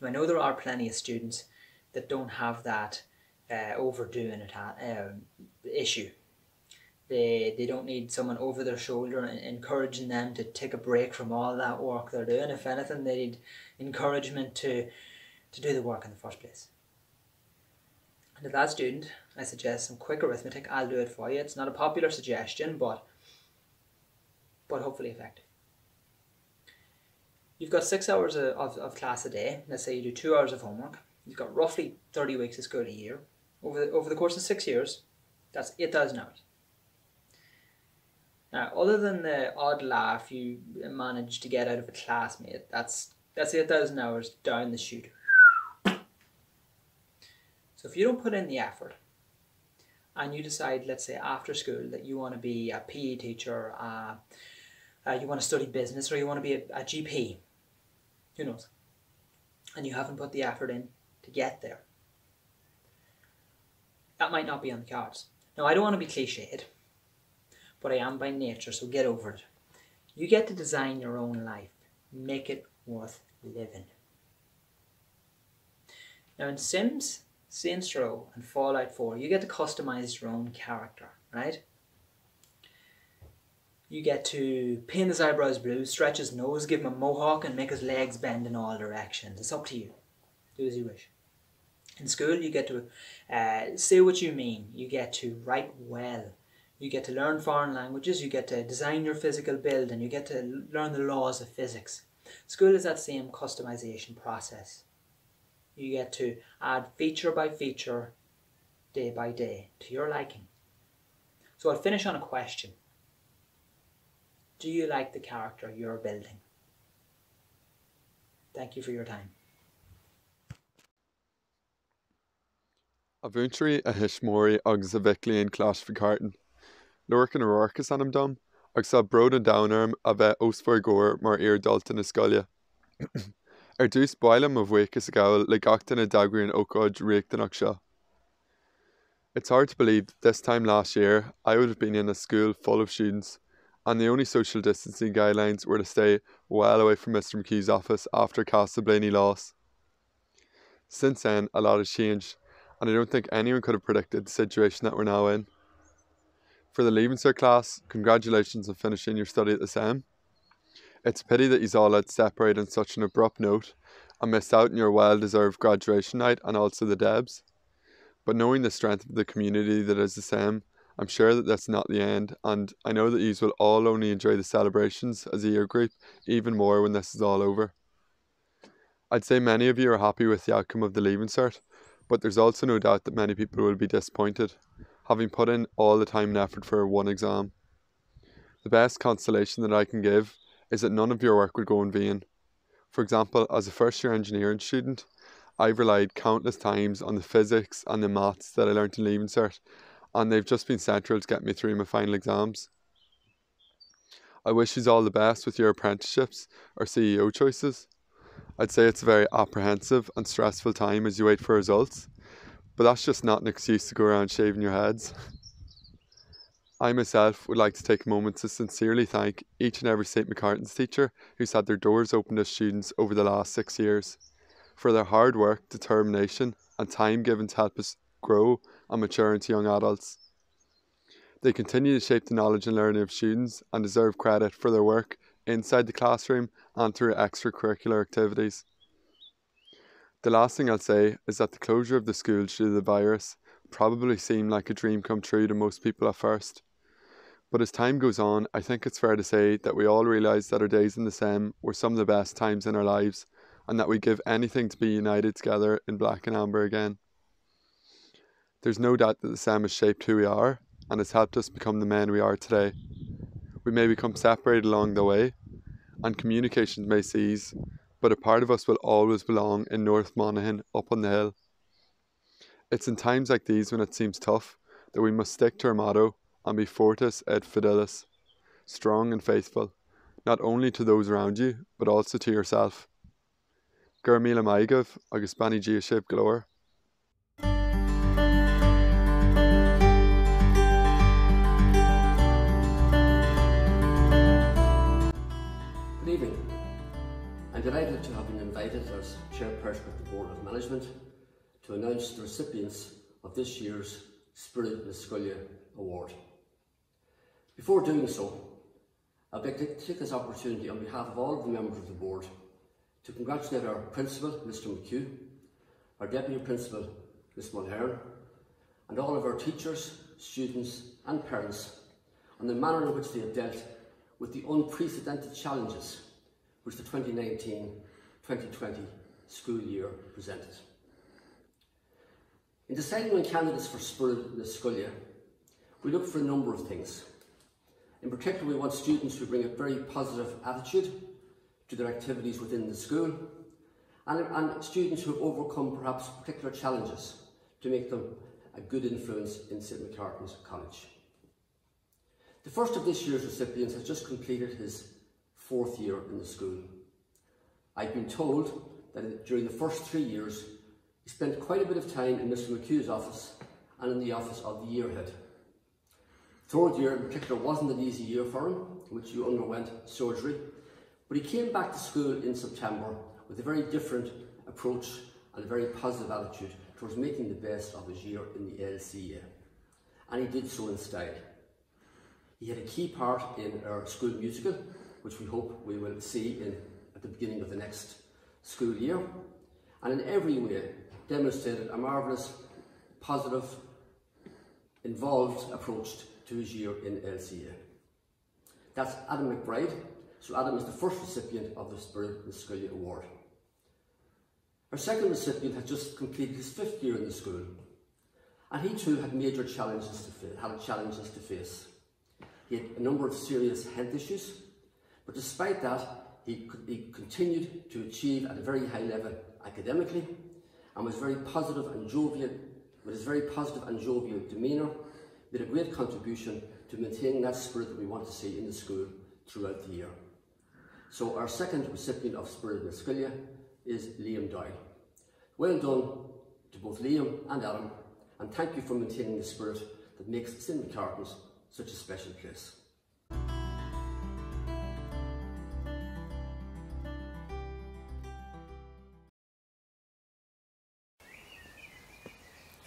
Now, I know there are plenty of students that don't have that uh, overdoing it um, issue they they don't need someone over their shoulder encouraging them to take a break from all that work they're doing. If anything, they need encouragement to to do the work in the first place. And to that student, I suggest some quick arithmetic. I'll do it for you. It's not a popular suggestion, but but hopefully effective. You've got six hours of, of, class a day. Let's say you do two hours of homework. You've got roughly 30 weeks of school a year. Over the, over the course of six years, that's 8,000 hours. Now, other than the odd laugh you manage to get out of a classmate, that's that's 8,000 hours down the chute. So if you don't put in the effort, and you decide, let's say after school, that you want to be a PE teacher, uh, uh, you want to study business, or you want to be a, a GP, who knows, and you haven't put the effort in to get there, that might not be on the cards. Now, I don't want to be cliched, but I am by nature, so get over it. You get to design your own life, make it worth living. Now, in Sims, Saints Row, and Fallout 4, you get to customize your own character, right? You get to paint his eyebrows blue, stretch his nose, give him a mohawk, and make his legs bend in all directions. It's up to you. Do as you wish. In school, you get to uh, say what you mean. You get to write well. You get to learn foreign languages. You get to design your physical build, and you get to learn the laws of physics. School is that same customization process. You get to add feature by feature, day by day, to your liking. So I'll finish on a question. Do you like the character you're building? Thank you for your time. A a hisismóí agus a cartan. Luircan a roichas anm dom, agus sa brod an danarm a bheith osfuir ggóir mar ar dalta na scoile. ar dús bailm a bhhuichas a gail le gachtain na dagraíonn ócáid riachtanach seo. It's hard to believe that this time last year I would have been in a school full of students and the only social distancing guidelines were to stay well away from Mr McKee's office after Castleblayney loss. Since then, a lot has changed, and I don't think anyone could have predicted the situation that we're now in. For the Leaving Cert class, congratulations on finishing your study at the SEM. It's a pity that you all had separated on such an abrupt note and missed out on your well deserved graduation night and also the Debs. But knowing the strength of the community that is the SEM, I'm sure that that's not the end, and I know that you will all only enjoy the celebrations as a year group even more when this is all over. I'd say many of you are happy with the outcome of the Leaving Cert, but there's also no doubt that many people will be disappointed, having put in all the time and effort for one exam. The best consolation that I can give is that none of your work would go in vain. For example, as a first year engineering student, I've relied countless times on the physics and the maths that I learnt in Leaving Cert, and they've just been central to get me through my final exams. I wish you all the best with your apprenticeships or CAO choices. I'd say it's a very apprehensive and stressful time as you wait for results, but that's just not an excuse to go around shaving your heads. I myself would like to take a moment to sincerely thank each and every St Macartan's teacher who's had their doors open to students over the last six years, for their hard work, determination, and time given to help us grow and mature into young adults. They continue to shape the knowledge and learning of students and deserve credit for their work inside the classroom and through extracurricular activities. The last thing I'll say is that the closure of the schools due to the virus probably seemed like a dream come true to most people at first. But as time goes on, I think it's fair to say that we all realise that our days in the SEM were some of the best times in our lives and that we'd give anything to be united together in black and amber again. There's no doubt that the SEM has shaped who we are and has helped us become the men we are today. We may become separated along the way, and communications may cease, but a part of us will always belong in North Monaghan up on the hill. It's in times like these when it seems tough that we must stick to our motto and be fortis et fidelis, strong and faithful, not only to those around you, but also to yourself. Gur míle maigah agus banní dí delighted to have been invited as chairperson of the Board of Management to announce the recipients of this year's Spirit Scoile Award. Before doing so, I'd like to take this opportunity on behalf of all of the members of the board to congratulate our principal, Mr McHugh, our deputy principal, Ms Mulhern, and all of our teachers, students and parents on the manner in which they have dealt with the unprecedented challenges which the 2019-2020 school year presented. In deciding on candidates for Spirit Scoile, we look for a number of things. In particular, we want students who bring a very positive attitude to their activities within the school, and, and students who have overcome perhaps particular challenges to make them a good influence in St Macartan's College. The first of this year's recipients has just completed his fourth year in the school. I've been told that during the first three years, he spent quite a bit of time in Mr McHugh's office and in the office of the year head. Third year in particular wasn't an easy year for him, which he underwent surgery, but he came back to school in September with a very different approach and a very positive attitude towards making the best of his year in the LCA. And he did so in style. He had a key part in our school musical, which we hope we will see in, at the beginning of the next school year. and in every way demonstrated a marvellous, positive, involved approach to his year in LCA. That's Adam McBride. So Adam is the first recipient of the Spiorad na Scoile Award. Our second recipient has just completed his fifth year in the school, and he too had major challenges to face, had challenges to face. He had a number of serious health issues, but despite that, he, he continued to achieve at a very high level academically, and was very positive and jovial, with his very positive and jovial demeanour, made a great contribution to maintaining that spirit that we want to see in the school throughout the year. So our second recipient of Spiorad na Scoile is Liam Doyle. Well done to both Liam and Adam, and thank you for maintaining the spirit that makes St Macartan's such a special place.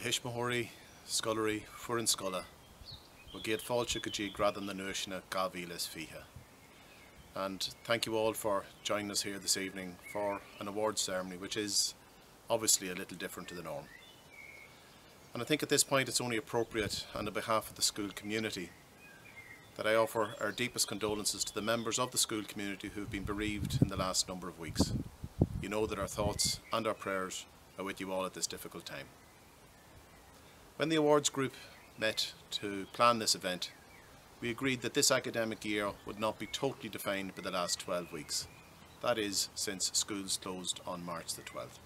Hishmahori, Scullery, Furin Sculla, fáilte go dtí gradan na nuisina gavílas fihe. And thank you all for joining us here this evening for an awards ceremony, which is obviously a little different to the norm. And I think at this point it's only appropriate, on the behalf of the school community, that I offer our deepest condolences to the members of the school community who have been bereaved in the last number of weeks. You know that our thoughts and our prayers are with you all at this difficult time. When the awards group met to plan this event, we agreed that this academic year would not be totally defined by the last 12 weeks. That is, since schools closed on March the 12th.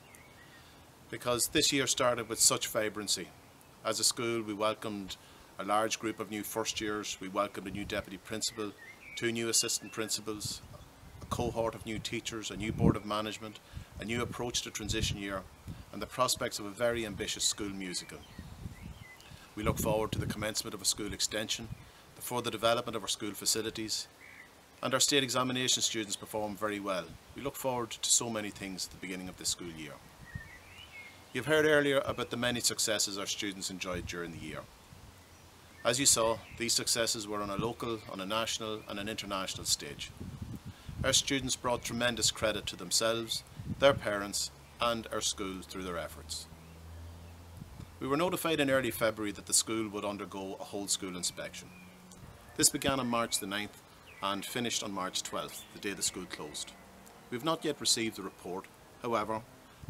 Because this year started with such vibrancy. As a school, we welcomed a large group of new first years, we welcomed a new deputy principal, two new assistant principals, a cohort of new teachers, a new board of management, a new approach to transition year, and the prospects of a very ambitious school musical. We look forward to the commencement of a school extension, the further development of our school facilities, and our state examination students perform very well. We look forward to so many things at the beginning of this school year. You've heard earlier about the many successes our students enjoyed during the year. As you saw, these successes were on a local, on a national and an international stage. Our students brought tremendous credit to themselves, their parents and our school through their efforts. We were notified in early February that the school would undergo a whole school inspection. This began on March the 9th and finished on March 12th, the day the school closed. We have not yet received the report, however,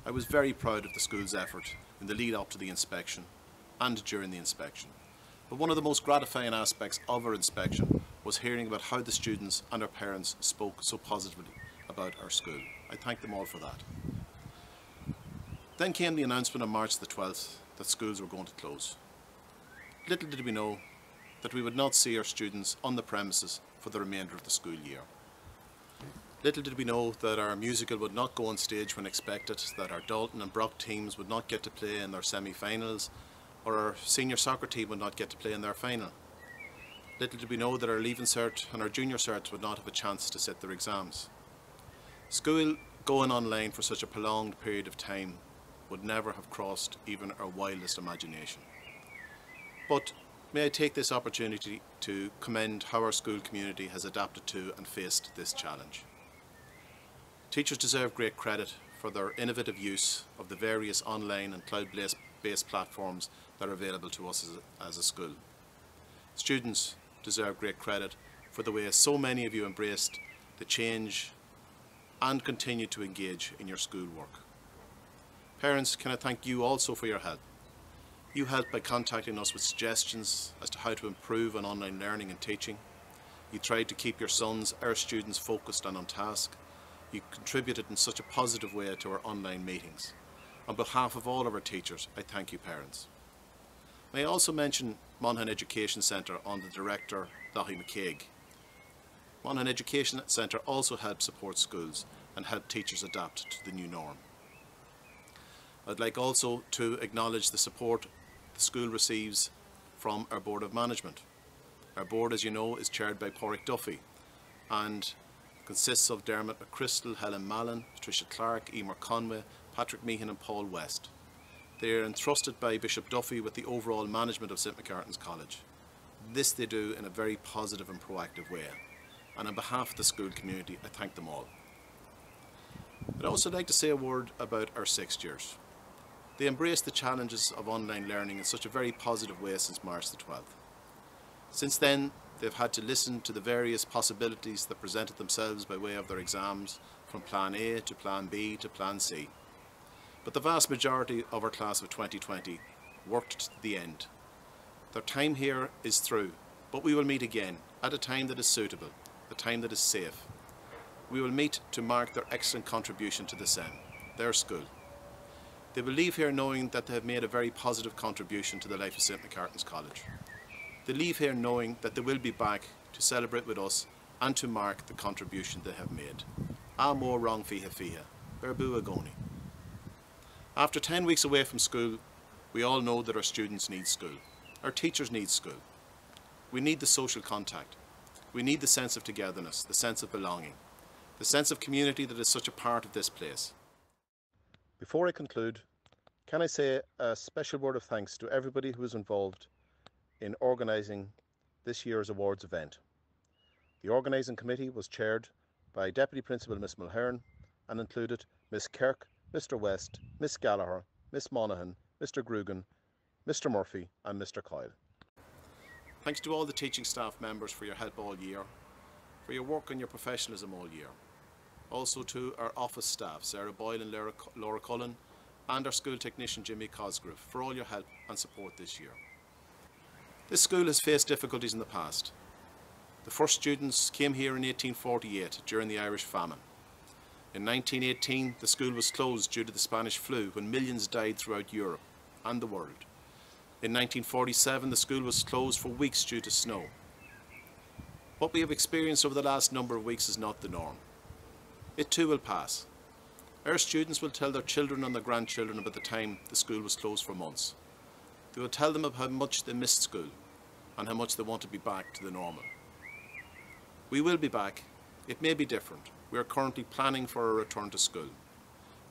I was very proud of the school's effort in the lead up to the inspection and during the inspection. But one of the most gratifying aspects of our inspection was hearing about how the students and our parents spoke so positively about our school. I thank them all for that. Then came the announcement on March the 12th that schools were going to close. Little did we know that we would not see our students on the premises for the remainder of the school year. Little did we know that our musical would not go on stage when expected, that our Dalton and Brock teams would not get to play in their semi-finals, or our senior soccer team would not get to play in their final. Little did we know that our Leaving Cert and our Junior Certs would not have a chance to sit their exams. School going online for such a prolonged period of time would never have crossed even our wildest imagination. But may I take this opportunity to commend how our school community has adapted to and faced this challenge. Teachers deserve great credit for their innovative use of the various online and cloud-based platforms that are available to us as a, as a school. Students deserve great credit for the way so many of you embraced the change and continue to engage in your schoolwork. Parents, can I thank you also for your help? You helped by contacting us with suggestions as to how to improve on online learning and teaching. You tried to keep your sons, our students, focused and on task. You contributed in such a positive way to our online meetings. On behalf of all of our teachers, I thank you parents. May I also mention Monaghan Education Centre under Director Lochie McCaig. Monaghan Education Centre also helps support schools and help teachers adapt to the new norm. I'd like also to acknowledge the support the school receives from our Board of Management. Our board, as you know, is chaired by Porrick Duffy and consists of Dermot McChrystal, Helen Mallon, Patricia Clark, Emer Conway, Patrick Meehan and Paul West. They are entrusted by Bishop Duffy with the overall management of St Macartan's College. This they do in a very positive and proactive way. And on behalf of the school community, I thank them all. I'd also like to say a word about our sixth years. They embraced the challenges of online learning in such a very positive way since March the 12th. Since then, they've had to listen to the various possibilities that presented themselves by way of their exams, from Plan A to Plan B to Plan C. But the vast majority of our class of 2020 worked to the end. Their time here is through, but we will meet again at a time that is suitable, a time that is safe. We will meet to mark their excellent contribution to the SEM, their school. They will leave here knowing that they have made a very positive contribution to the life of St Macartan's College. They leave here knowing that they will be back to celebrate with us and to mark the contribution they have made. A more wrong fiha fiha, Berbu Agoni. After 10 weeks away from school, we all know that our students need school. Our teachers need school. We need the social contact. We need the sense of togetherness, the sense of belonging, the sense of community that is such a part of this place. Before I conclude, can I say a special word of thanks to everybody who was involved in organising this year's awards event. The organising committee was chaired by Deputy Principal Miss Mulhern and included Miss Kirk, Mr West, Miss Gallagher, Miss Monaghan, Mr Grugan, Mr Murphy and Mr Coyle. Thanks to all the teaching staff members for your help all year, for your work and your professionalism all year. Also to our office staff, Sarah Boyle and Laura, Laura Cullen, and our school technician Jimmy Cosgrove for all your help and support this year. This school has faced difficulties in the past. The first students came here in 1848 during the Irish famine. In 1918, the school was closed due to the Spanish flu when millions died throughout Europe and the world. In 1947, the school was closed for weeks due to snow. What we have experienced over the last number of weeks is not the norm. It too will pass. Our students will tell their children and their grandchildren about the time the school was closed for months. They will tell them of how much they missed school and how much they want to be back to the normal. We will be back. It may be different. We are currently planning for a return to school.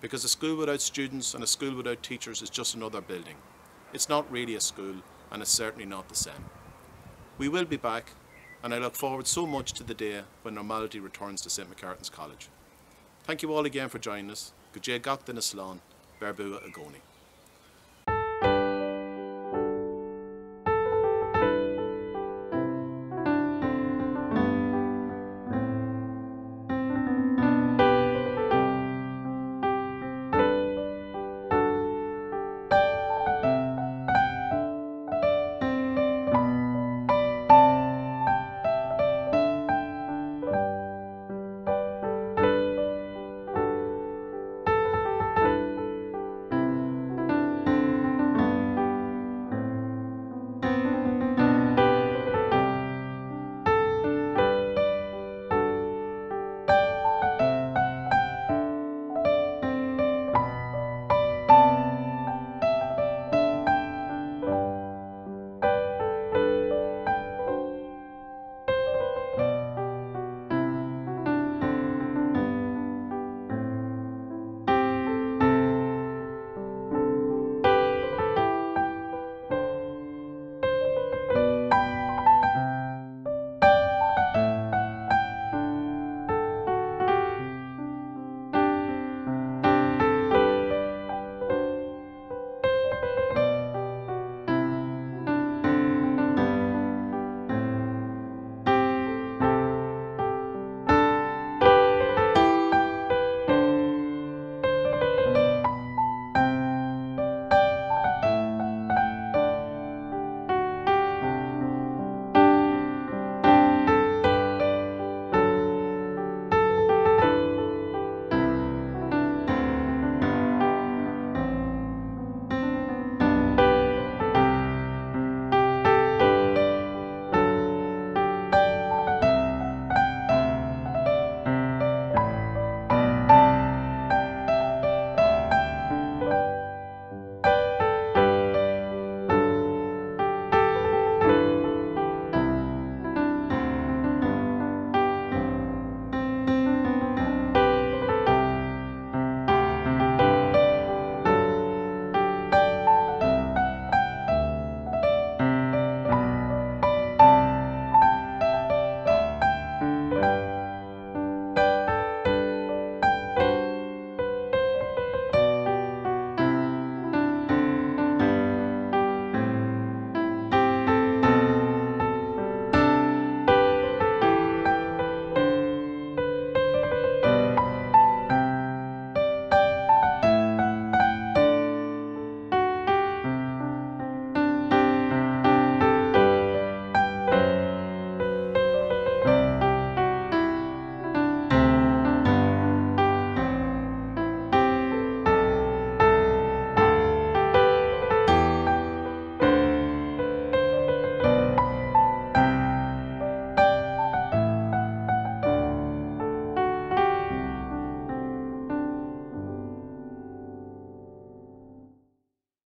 Because a school without students and a school without teachers is just another building. It's not really a school and it's certainly not the same. We will be back and I look forward so much to the day when normality returns to St Macartan's College. Thank you all again for joining us. Gajay Gakta Naslán, Berbua Agoni.